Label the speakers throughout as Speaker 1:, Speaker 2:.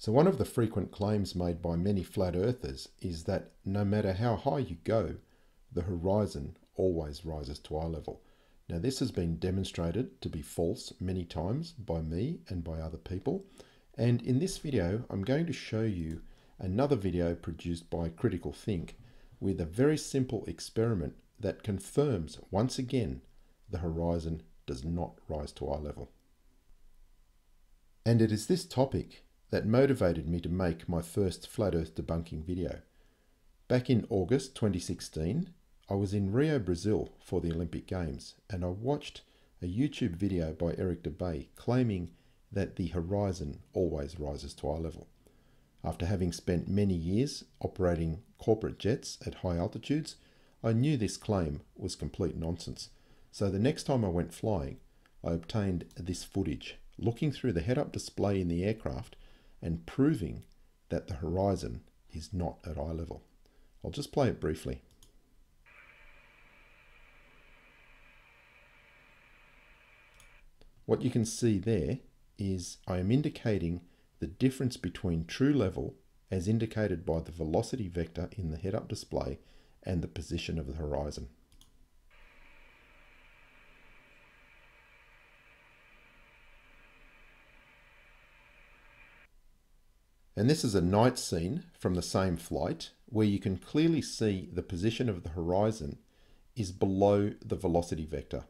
Speaker 1: So, one of the frequent claims made by many flat earthers is that no matter how high you go, the horizon always rises to eye level. Now, this has been demonstrated to be false many times by me and by other people. And in this video, I'm going to show you another video produced by Critical Think with a very simple experiment that confirms once again the horizon does not rise to eye level. And it is this topic that motivated me to make my first flat earth debunking video. Back in August 2016, I was in Rio, Brazil for the Olympic Games and I watched a YouTube video by Eric Dubay claiming that the horizon always rises to eye level. After having spent many years operating corporate jets at high altitudes, I knew this claim was complete nonsense. So the next time I went flying, I obtained this footage, looking through the head-up display in the aircraft and proving that the horizon is not at eye level. I'll just play it briefly. What you can see there is I am indicating the difference between true level as indicated by the velocity vector in the head-up display and the position of the horizon. And this is a night scene from the same flight where you can clearly see the position of the horizon is below the velocity vector.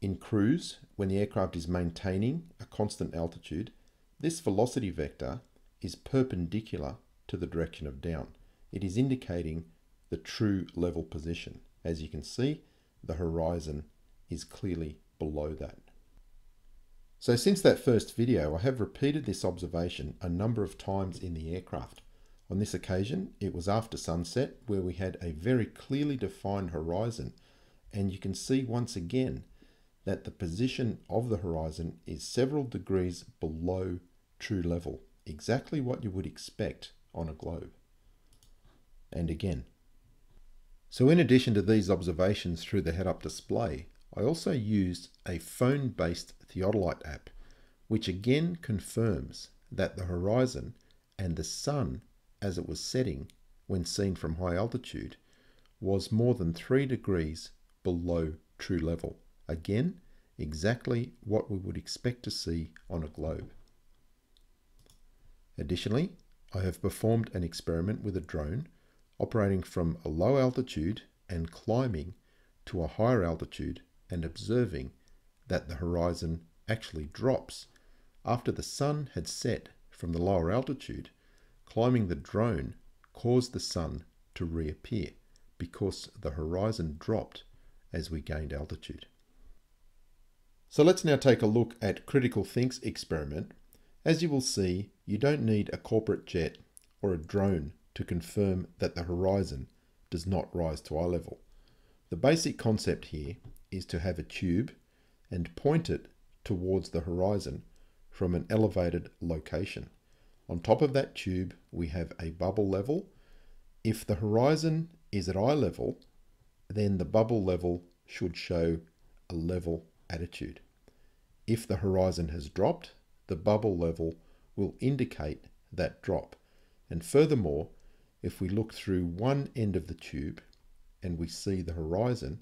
Speaker 1: In cruise, when the aircraft is maintaining a constant altitude, this velocity vector is perpendicular to the direction of down. It is indicating the true level position. As you can see, the horizon is clearly below that. So since that first video, I have repeated this observation a number of times in the aircraft. On this occasion, it was after sunset where we had a very clearly defined horizon and you can see once again that the position of the horizon is several degrees below true level, exactly what you would expect on a globe. And again. So in addition to these observations through the head-up display, I also used a phone-based theodolite app, which again confirms that the horizon and the sun as it was setting when seen from high altitude was more than 3 degrees below true level. Again, exactly what we would expect to see on a globe. Additionally, I have performed an experiment with a drone operating from a low altitude and climbing to a higher altitude and observing that the horizon actually drops. After the sun had set from the lower altitude, climbing the drone caused the sun to reappear because the horizon dropped as we gained altitude. So let's now take a look at Critical Think's experiment. As you will see, you don't need a corporate jet or a drone to confirm that the horizon does not rise to eye level. The basic concept here is to have a tube and point it towards the horizon from an elevated location. On top of that tube, we have a bubble level. If the horizon is at eye level, then the bubble level should show a level attitude. If the horizon has dropped, the bubble level will indicate that drop. And furthermore, if we look through one end of the tube and we see the horizon,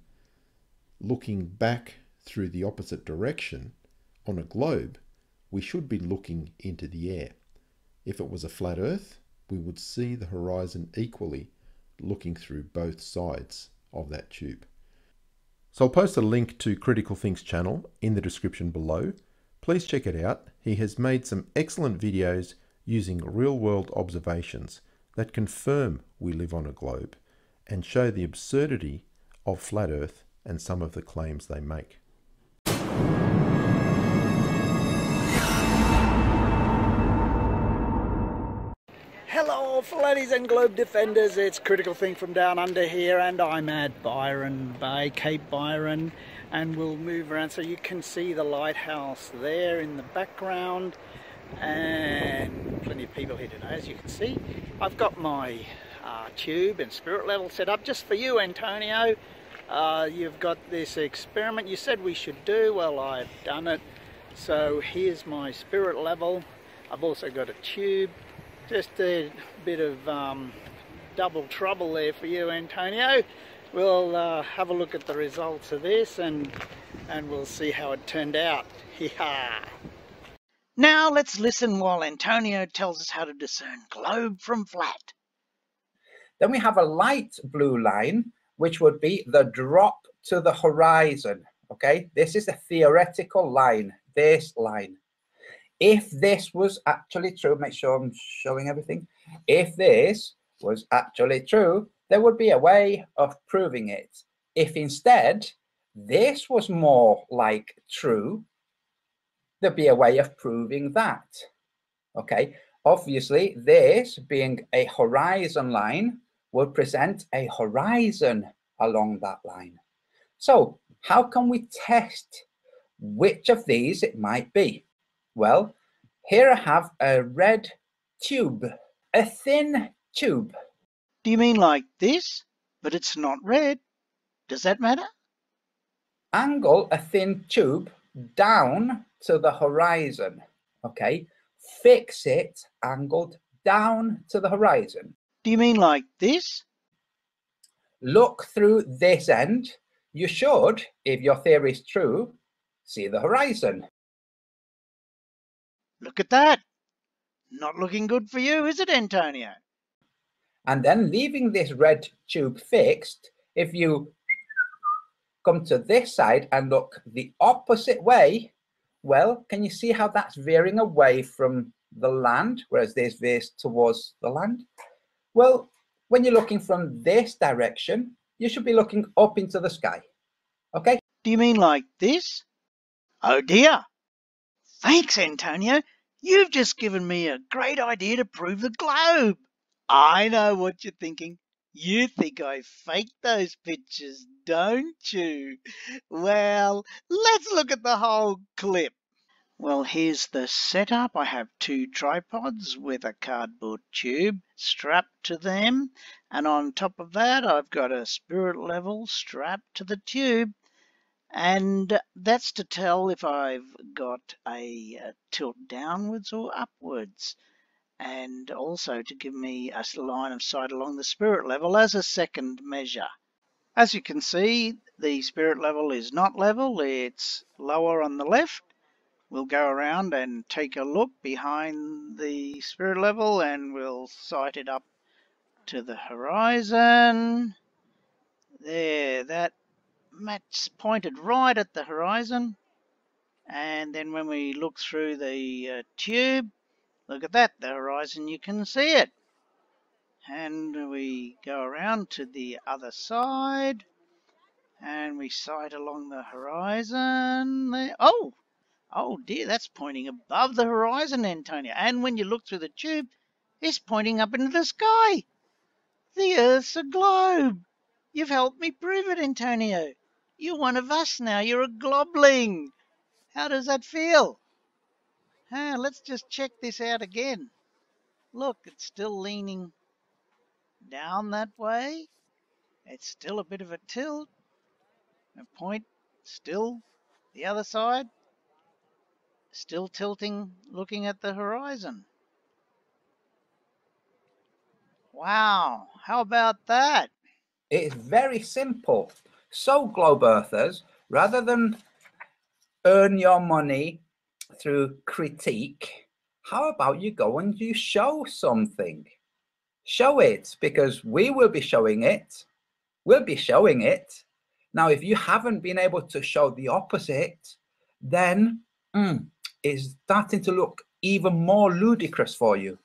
Speaker 1: looking back through the opposite direction on a globe, we should be looking into the air. If it was a flat earth, we would see the horizon equally looking through both sides of that tube. So I'll post a link to Critical Think's channel in the description below. Please check it out. He has made some excellent videos using real world observations that confirm we live on a globe and show the absurdity of flat earth and some of the claims they make.
Speaker 2: Hello, flatties and globe defenders. It's Critical Think from down under here, and I'm at Byron Bay, Cape Byron, and we'll move around so you can see the lighthouse there in the background, and plenty of people here today, as you can see. I've got my uh, tube and spirit level set up just for you, Antonio. Uh, you've got this experiment you said we should do. Well, I've done it. So here's my spirit level. I've also got a tube, just a bit of um, double trouble there for you, Antonio. We'll uh, have a look at the results of this and, and we'll see how it turned out. Yeah. Now let's listen while Antonio tells us how to discern globe from flat.
Speaker 3: Then we have a light blue line, which would be the drop to the horizon. Okay, this is a theoretical line, this line. If this was actually true, make sure I'm showing everything. If this was actually true, there would be a way of proving it. If instead this was more like true, there'd be a way of proving that. Okay, obviously this being a horizon line would present a horizon along that line. So how can we test which of these it might be? Well, here I have a red tube, a thin tube.
Speaker 2: Do you mean like this? But it's not red. Does that matter?
Speaker 3: Angle a thin tube down to the horizon, okay? Fix it angled down to the horizon.
Speaker 2: Do you mean like this?
Speaker 3: Look through this end. You should, if your theory is true, see the horizon.
Speaker 2: Look at that. Not looking good for you, is it, Antonio?
Speaker 3: And then leaving this red tube fixed, if you come to this side and look the opposite way, well, can you see how that's veering away from the land, whereas this veers towards the land? Well, when you're looking from this direction, you should be looking up into the sky. Okay?
Speaker 2: Do you mean like this? Oh dear. Thanks, Antonio. You've just given me a great idea to prove the globe. I know what you're thinking. You think I faked those pictures, don't you? Well, let's look at the whole clip. Well, here's the setup. I have two tripods with a cardboard tube strapped to them. And on top of that, I've got a spirit level strapped to the tube. And that's to tell if I've got a, tilt downwards or upwards and also to give me a line of sight along the spirit level as a second measure. As you can see, the spirit level is not level, it's lower on the left. We'll go around and take a look behind the spirit level and we'll sight it up to the horizon. There, that mat's pointed right at the horizon. And then when we look through the uh, tube, Look at that, the horizon, you can see it. And we go around to the other side. And we sight along the horizon. There. Oh, oh dear, that's pointing above the horizon, Antonio. And when you look through the tube, it's pointing up into the sky. The Earth's a globe. You've helped me prove it, Antonio. You're one of us now. You're a globling. How does that feel? Ah, let's just check this out again. Look, it's still leaning down that way. It's still a bit of a tilt. A point still the other side. Still tilting, looking at the horizon. Wow, how about that?
Speaker 3: It's very simple. So, Globe Earthers, rather than earn your money through critique, how about you go and you show something? Show it because we will be showing it. We'll be showing it. Now, if you haven't been able to show the opposite, then mm, it's starting to look even more ludicrous for you.